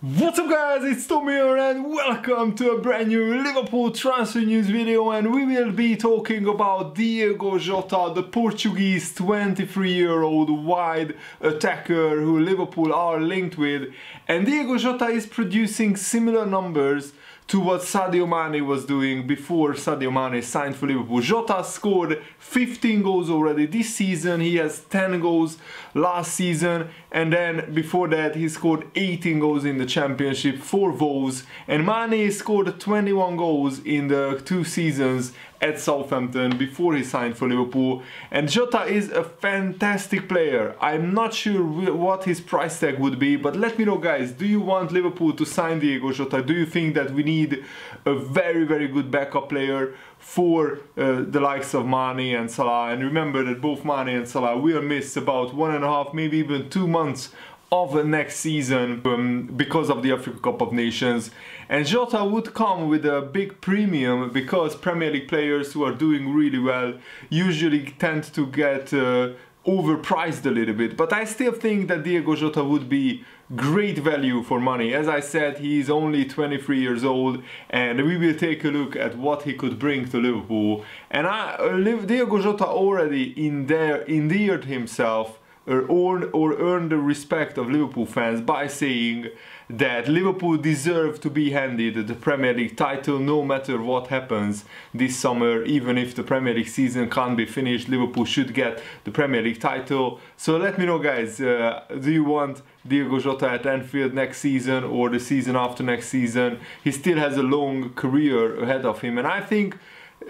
What's up guys, it's Tommy here and welcome to a brand new Liverpool transfer news video and we will be talking about Diego Jota, the Portuguese 23 year old wide attacker who Liverpool are linked with. And Diego Jota is producing similar numbers to what Sadio Mane was doing before Sadio Mane signed for Liverpool. Jota scored 15 goals already this season, he has 10 goals last season and then before that he scored 18 goals in the championship for Wolves and Mane scored 21 goals in the two seasons at Southampton before he signed for Liverpool. And Jota is a fantastic player. I'm not sure what his price tag would be but let me know guys do you want Liverpool to sign Diego Jota? Do you think that we need a very very good backup player for uh, the likes of Mane and Salah. And remember that both Mane and Salah will miss about one and a half maybe even two months of the next season um, because of the Africa Cup of Nations. And Jota would come with a big premium because Premier League players who are doing really well usually tend to get uh, overpriced a little bit but I still think that Diego Jota would be great value for money. As I said he's only 23 years old and we will take a look at what he could bring to Liverpool. And I, uh, Diego Jota already endeared himself or, or earn the respect of Liverpool fans by saying that Liverpool deserve to be handed the Premier League title no matter what happens this summer. Even if the Premier League season can't be finished Liverpool should get the Premier League title. So let me know guys uh, do you want Diego Jota at Anfield next season or the season after next season? He still has a long career ahead of him and I think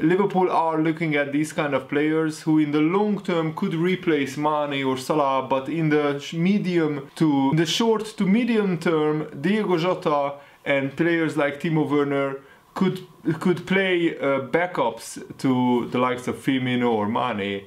Liverpool are looking at these kind of players who in the long term could replace Mane or Salah but in the medium to the short to medium term Diego Jota and players like Timo Werner could could play uh, backups to the likes of Firmino or Mane.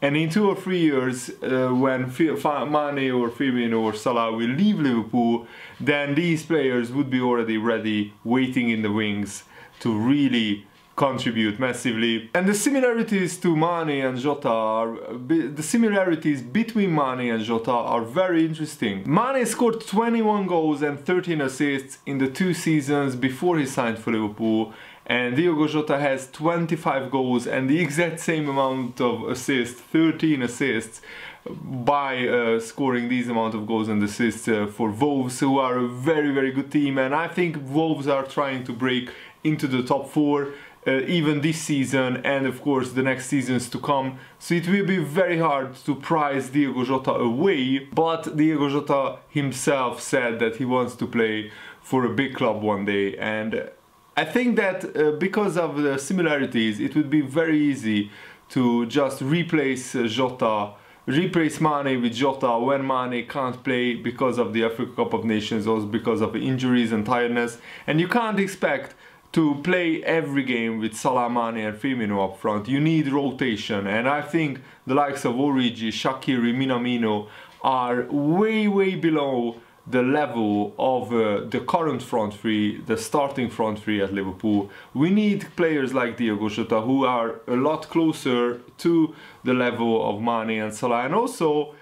And in two or three years uh, when Mane or Firmino or Salah will leave Liverpool then these players would be already ready waiting in the wings to really contribute massively. And the similarities to Mane and Jota, are, the similarities between Mane and Jota are very interesting. Mane scored 21 goals and 13 assists in the two seasons before he signed for Liverpool and Diogo Jota has 25 goals and the exact same amount of assists, 13 assists by uh, scoring these amount of goals and assists uh, for Wolves who are a very very good team and I think Wolves are trying to break into the top four uh, even this season and of course the next seasons to come. So it will be very hard to prize Diego Jota away, but Diego Jota himself said that he wants to play for a big club one day and I think that uh, because of the similarities it would be very easy to just replace uh, Jota replace Mane with Jota when Mane can't play because of the Africa Cup of Nations or because of injuries and tiredness and you can't expect to play every game with Salah, Mane and Firmino up front. You need rotation and I think the likes of Origi, Shaqiri, Minamino are way way below the level of uh, the current front three, the starting front three at Liverpool. We need players like Diogo Jota who are a lot closer to the level of Mane and Salah and also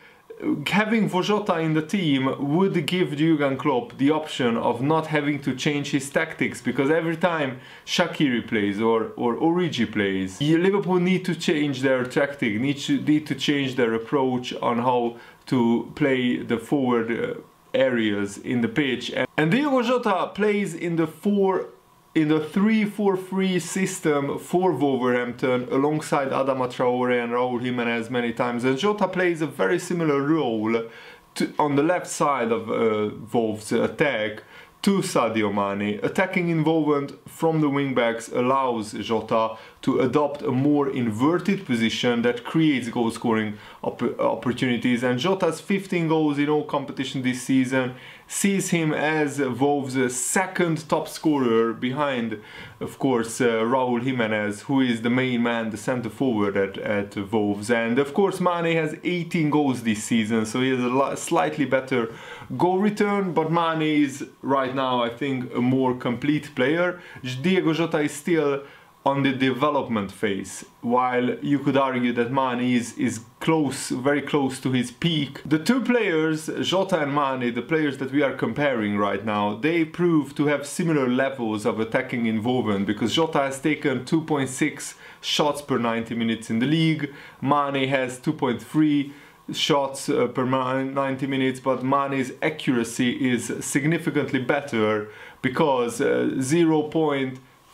having Jota in the team would give Jurgen Klopp the option of not having to change his tactics because every time Shaqiri plays or, or Origi plays, Liverpool need to change their tactic, need to, need to change their approach on how to play the forward uh, areas in the pitch. And, Diego Jota plays in the four in the 3-4-3 system for Wolverhampton alongside Adama Traore and Raul Jimenez many times. And Jota plays a very similar role to, on the left side of uh, Wolves attack to Sadio Mane. Attacking involvement from the wingbacks allows Jota to adopt a more inverted position that creates goal scoring op opportunities and Jota's 15 goals in all competition this season sees him as Wolves' second top scorer behind of course uh, Raul Jimenez who is the main man, the center forward at, at Wolves and of course Mane has 18 goals this season so he has a slightly better goal return but Mane is right now I think a more complete player. Diego Jota is still on the development phase, while you could argue that Mane is, is close, very close to his peak. The two players, Jota and Mane, the players that we are comparing right now, they prove to have similar levels of attacking involvement because Jota has taken 2.6 shots per 90 minutes in the league, Mane has 2.3 shots uh, per 90 minutes, but Mane's accuracy is significantly better because uh, 0.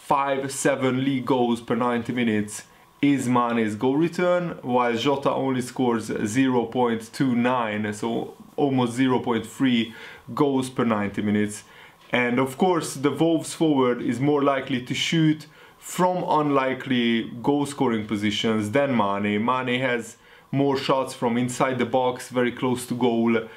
5-7 league goals per 90 minutes is Mane's goal return, while Jota only scores 0.29, so almost 0.3 goals per 90 minutes. And of course, the Wolves forward is more likely to shoot from unlikely goal scoring positions than Mane. Mane has more shots from inside the box, very close to goal.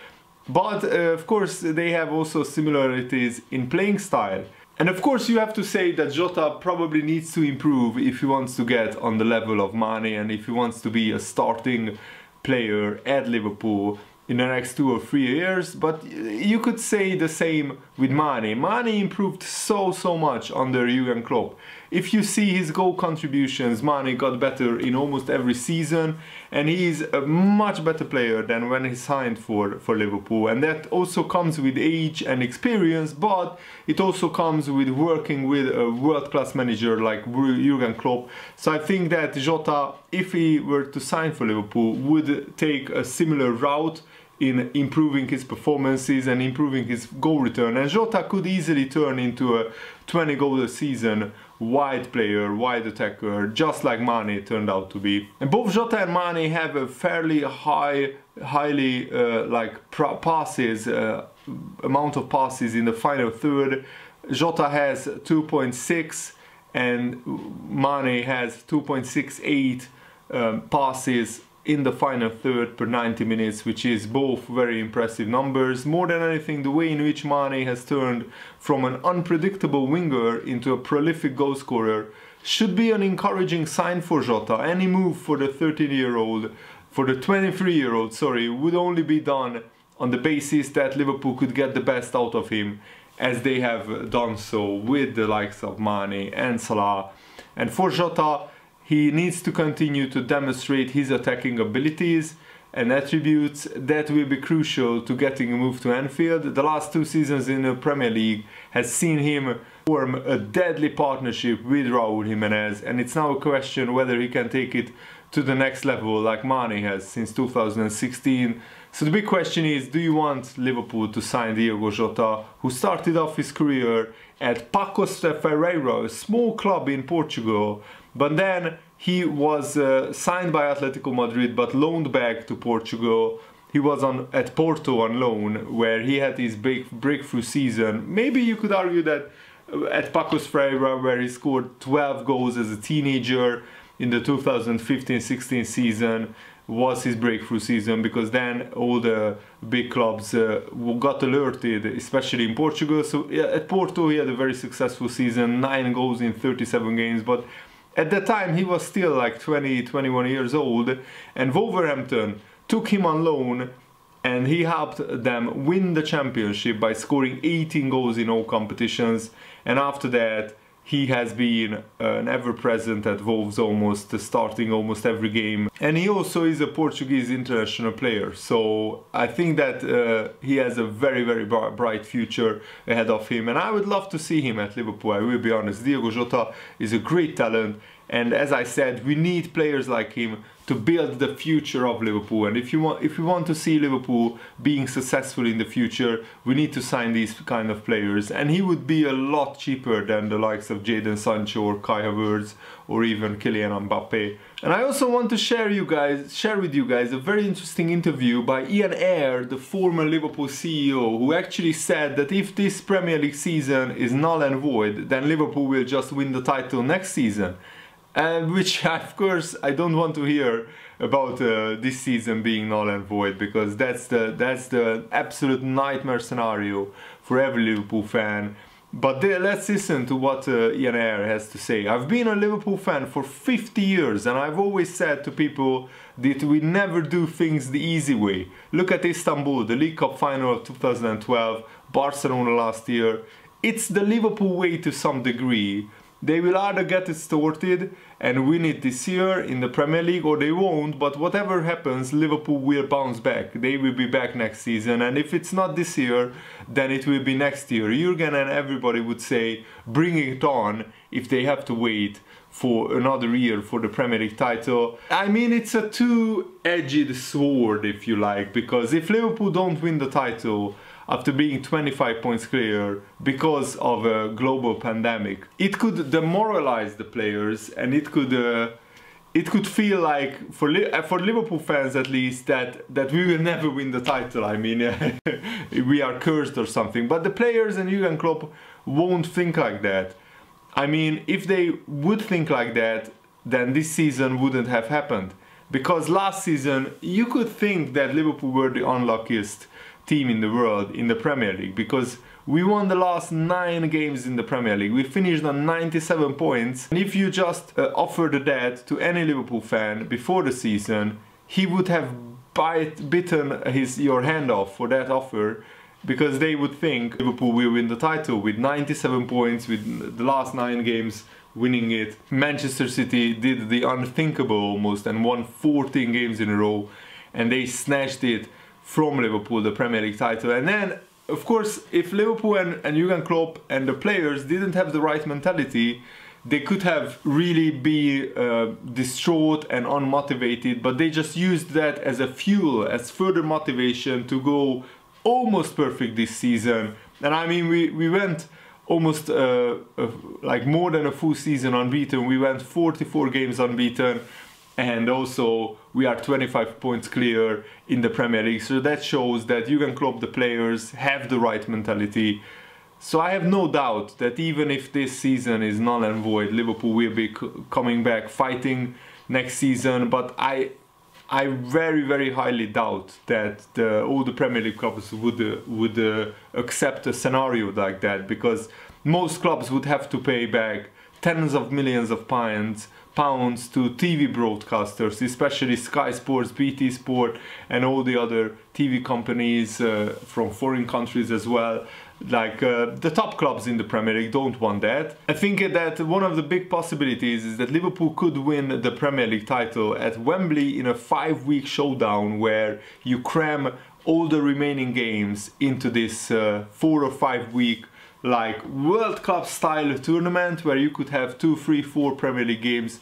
But uh, of course, they have also similarities in playing style. And of course you have to say that Jota probably needs to improve if he wants to get on the level of Mane and if he wants to be a starting player at Liverpool in the next two or three years, but you could say the same with Mane. Mane improved so, so much under Jurgen Klopp. If you see his goal contributions, Mane got better in almost every season, and he's a much better player than when he signed for, for Liverpool. And that also comes with age and experience, but it also comes with working with a world-class manager like Jurgen Klopp. So I think that Jota, if he were to sign for Liverpool, would take a similar route in improving his performances and improving his goal return. And Jota could easily turn into a 20 goal a season wide player, wide attacker, just like Mane turned out to be. And both Jota and Mane have a fairly high, highly uh, like passes, uh, amount of passes in the final third. Jota has 2.6 and Mane has 2.68 um, passes in the final third per 90 minutes, which is both very impressive numbers. More than anything, the way in which Mane has turned from an unpredictable winger into a prolific goal scorer should be an encouraging sign for Jota. Any move for the 13-year-old, for the 23-year-old, sorry, would only be done on the basis that Liverpool could get the best out of him, as they have done so with the likes of Mane and Salah. And for Jota, he needs to continue to demonstrate his attacking abilities and attributes that will be crucial to getting a move to Anfield. The last two seasons in the Premier League has seen him form a deadly partnership with Raul Jimenez and it's now a question whether he can take it to the next level like Mane has since 2016. So the big question is, do you want Liverpool to sign Diogo Jota, who started off his career at Paços de Ferreira, a small club in Portugal, but then he was uh, signed by Atletico Madrid but loaned back to Portugal. He was on at Porto on loan where he had his big breakthrough season. Maybe you could argue that uh, at Paços Ferreira where he scored 12 goals as a teenager in the 2015-16 season was his breakthrough season because then all the big clubs uh, got alerted, especially in Portugal. So at Porto he had a very successful season, 9 goals in 37 games, but at that time he was still like 20, 21 years old and Wolverhampton took him on loan and he helped them win the championship by scoring 18 goals in all competitions. And after that he has been an ever-present at Wolves almost, starting almost every game. And he also is a Portuguese international player, so I think that uh, he has a very, very bright future ahead of him. And I would love to see him at Liverpool, I will be honest. Diogo Jota is a great talent, and as I said, we need players like him to build the future of Liverpool. And if you want, if we want to see Liverpool being successful in the future, we need to sign these kind of players. And he would be a lot cheaper than the likes of Jadon Sancho or Kai Havertz or even Kylian Mbappe. And I also want to share you guys, share with you guys a very interesting interview by Ian Ayre, the former Liverpool CEO, who actually said that if this Premier League season is null and void, then Liverpool will just win the title next season which of course I don't want to hear about uh, this season being null and void because that's the that's the absolute nightmare scenario for every Liverpool fan. But let's listen to what uh, Ian Ayre has to say. I've been a Liverpool fan for 50 years and I've always said to people that we never do things the easy way. Look at Istanbul, the League Cup final of 2012, Barcelona last year. It's the Liverpool way to some degree they will either get it sorted and win it this year in the Premier League or they won't but whatever happens Liverpool will bounce back they will be back next season and if it's not this year then it will be next year Jurgen and everybody would say bring it on if they have to wait for another year for the Premier League title. I mean, it's a two-edged sword, if you like, because if Liverpool don't win the title after being 25 points clear because of a global pandemic, it could demoralize the players and it could uh, it could feel like for uh, for Liverpool fans at least that that we will never win the title. I mean, we are cursed or something. But the players and Jurgen Klopp won't think like that. I mean, if they would think like that, then this season wouldn't have happened. Because last season, you could think that Liverpool were the unluckiest team in the world in the Premier League because we won the last nine games in the Premier League. We finished on 97 points. And if you just uh, offered that to any Liverpool fan before the season, he would have bite, bitten his your hand off for that offer because they would think Liverpool will win the title with 97 points with the last nine games winning it. Manchester City did the unthinkable almost and won 14 games in a row and they snatched it from Liverpool, the Premier League title. And then, of course, if Liverpool and, and Jurgen Klopp and the players didn't have the right mentality, they could have really be uh, distraught and unmotivated, but they just used that as a fuel, as further motivation to go almost perfect this season. And I mean, we, we went almost uh, uh, like more than a full season unbeaten. We went 44 games unbeaten and also we are 25 points clear in the Premier League. So that shows that Jurgen Klopp, the players, have the right mentality. So I have no doubt that even if this season is null and void, Liverpool will be coming back fighting next season. But I I very very highly doubt that the, all the Premier League clubs would uh, would uh, accept a scenario like that because most clubs would have to pay back tens of millions of pounds pounds to TV broadcasters, especially Sky Sports, BT Sport, and all the other TV companies uh, from foreign countries as well. Like uh, the top clubs in the Premier League don't want that. I think that one of the big possibilities is that Liverpool could win the Premier League title at Wembley in a five week showdown where you cram all the remaining games into this uh, four or five week like World Cup style tournament where you could have two, three, four Premier League games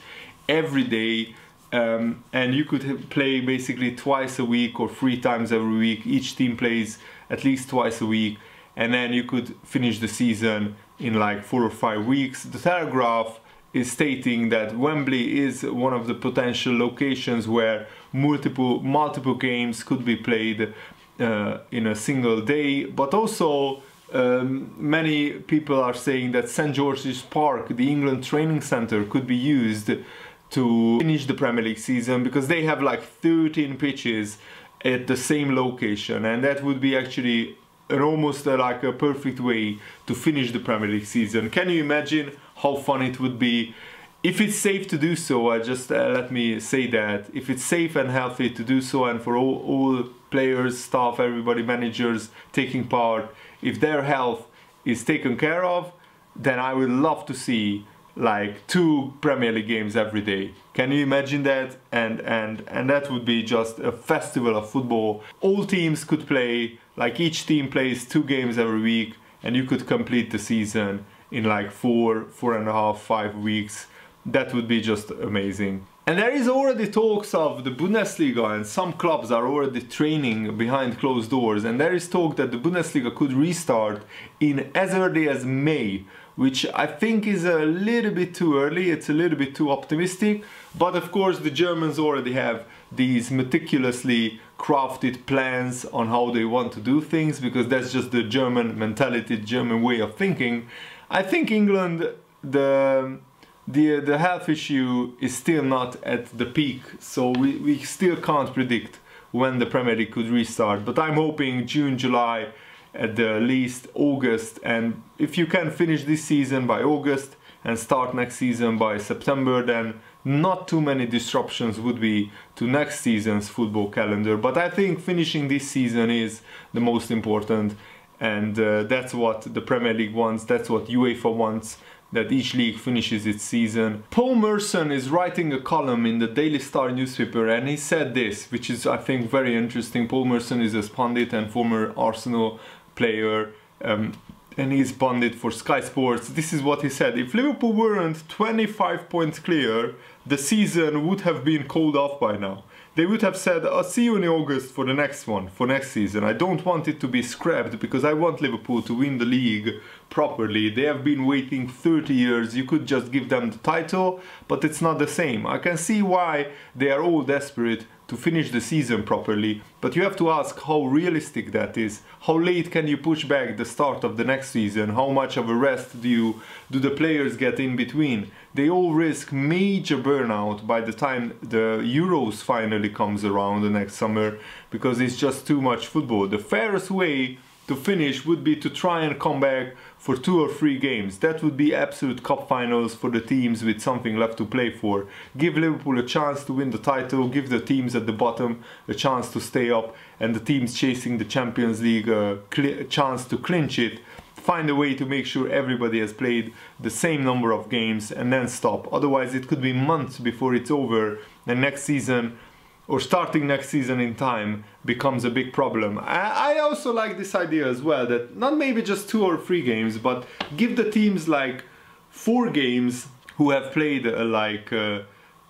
every day um, and you could play basically twice a week or three times every week. Each team plays at least twice a week and then you could finish the season in like four or five weeks. The Telegraph is stating that Wembley is one of the potential locations where multiple multiple games could be played uh, in a single day, but also um, many people are saying that St George's Park, the England training centre, could be used to finish the Premier League season because they have like 13 pitches at the same location and that would be actually an almost uh, like a perfect way to finish the Premier League season. Can you imagine how fun it would be? If it's safe to do so, I just uh, let me say that. If it's safe and healthy to do so and for all, all players, staff, everybody, managers taking part, if their health is taken care of, then I would love to see like two Premier League games every day. Can you imagine that? And and and that would be just a festival of football. All teams could play, like each team plays two games every week, and you could complete the season in like four, four and a half, five weeks. That would be just amazing. And there is already talks of the Bundesliga and some clubs are already training behind closed doors and there is talk that the Bundesliga could restart in as early as May which I think is a little bit too early, it's a little bit too optimistic, but of course the Germans already have these meticulously crafted plans on how they want to do things because that's just the German mentality, German way of thinking. I think England, the the the health issue is still not at the peak, so we, we still can't predict when the Premier League could restart. But I'm hoping June, July, at the least August and if you can finish this season by August and start next season by September then not too many disruptions would be to next season's football calendar but I think finishing this season is the most important and uh, that's what the Premier League wants that's what UEFA wants that each league finishes its season. Paul Merson is writing a column in the Daily Star newspaper and he said this, which is I think very interesting. Paul Merson is a pundit and former Arsenal player. Um, and he's pundit for Sky Sports. This is what he said. If Liverpool weren't 25 points clear, the season would have been called off by now they would have said, I'll see you in August for the next one, for next season. I don't want it to be scrapped because I want Liverpool to win the league properly. They have been waiting 30 years. You could just give them the title, but it's not the same. I can see why they are all desperate to finish the season properly, but you have to ask how realistic that is. How late can you push back the start of the next season? How much of a rest do you do the players get in between? They all risk major burnout by the time the Euros finally comes around the next summer because it's just too much football. The fairest way to finish would be to try and come back for two or three games. That would be absolute cup finals for the teams with something left to play for. Give Liverpool a chance to win the title, give the teams at the bottom a chance to stay up and the teams chasing the Champions League uh, a, a chance to clinch it find a way to make sure everybody has played the same number of games and then stop. Otherwise it could be months before it's over and next season or starting next season in time becomes a big problem. I, I, also like this idea as well that not maybe just two or three games, but give the teams like four games who have played uh, like uh,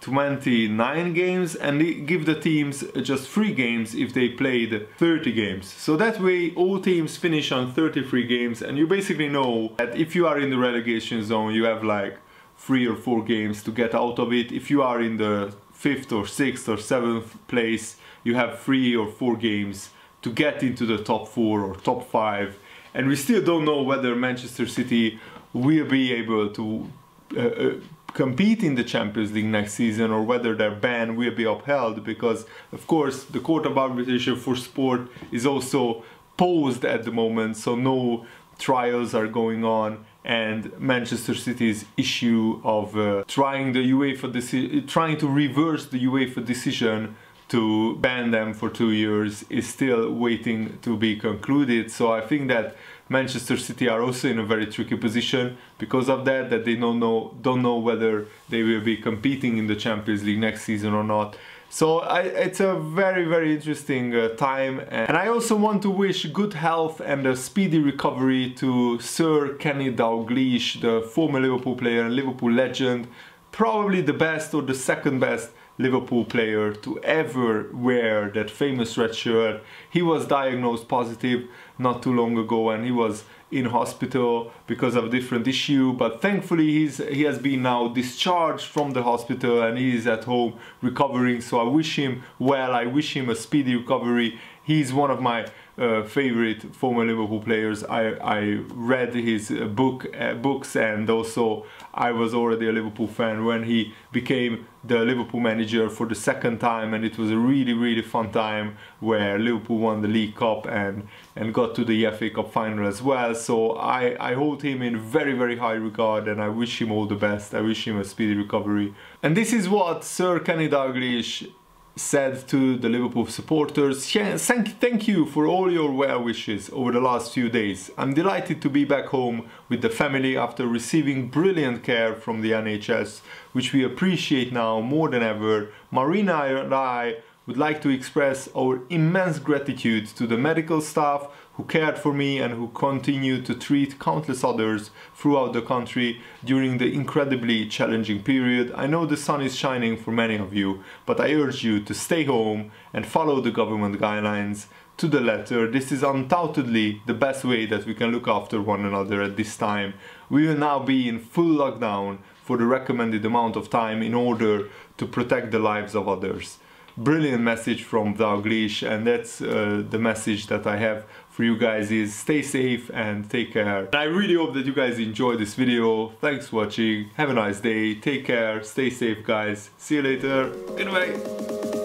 29 games and give the teams just three games if they played 30 games. So that way all teams finish on 33 games and you basically know that if you are in the relegation zone you have like three or four games to get out of it. If you are in the fifth or sixth or seventh place, you have three or four games to get into the top four or top five. And we still don't know whether Manchester City will be able to uh, uh, compete in the Champions League next season or whether their ban will be upheld because of course the Court of Arbitration for Sport is also paused at the moment so no trials are going on and Manchester City's issue of uh, trying the UEFA trying to reverse the UEFA decision to ban them for two years is still waiting to be concluded. So I think that Manchester City are also in a very tricky position because of that, that they don't know don't know whether they will be competing in the Champions League next season or not. So I, it's a very, very interesting uh, time. And I also want to wish good health and a speedy recovery to Sir Kenny Dalglish, the former Liverpool player and Liverpool legend. Probably the best or the second best Liverpool player to ever wear that famous red shirt. He was diagnosed positive not too long ago and he was in hospital because of a different issue but thankfully he's he has been now discharged from the hospital and he is at home recovering so I wish him well. I wish him a speedy recovery. He's one of my uh, favorite former Liverpool players. I, I read his uh, book uh, books and also I was already a Liverpool fan when he became the Liverpool manager for the second time. And it was a really really fun time where Liverpool won the League Cup and and got to the FA Cup final as well. So I, I hold him in very very high regard and I wish him all the best. I wish him a speedy recovery. And this is what Sir Kenny Dalglish said to the Liverpool supporters, thank, thank you for all your well wishes over the last few days. I'm delighted to be back home with the family after receiving brilliant care from the NHS, which we appreciate now more than ever. Marina and I would like to express our immense gratitude to the medical staff who cared for me and who continue to treat countless others throughout the country during the incredibly challenging period. I know the sun is shining for many of you, but I urge you to stay home and follow the government guidelines to the letter. This is undoubtedly the best way that we can look after one another at this time. We will now be in full lockdown for the recommended amount of time in order to protect the lives of others brilliant message from Dalglish and that's uh, the message that I have for you guys is stay safe and take care. And I really hope that you guys enjoyed this video. Thanks for watching. Have a nice day. Take care. Stay safe guys. See you later. Goodbye.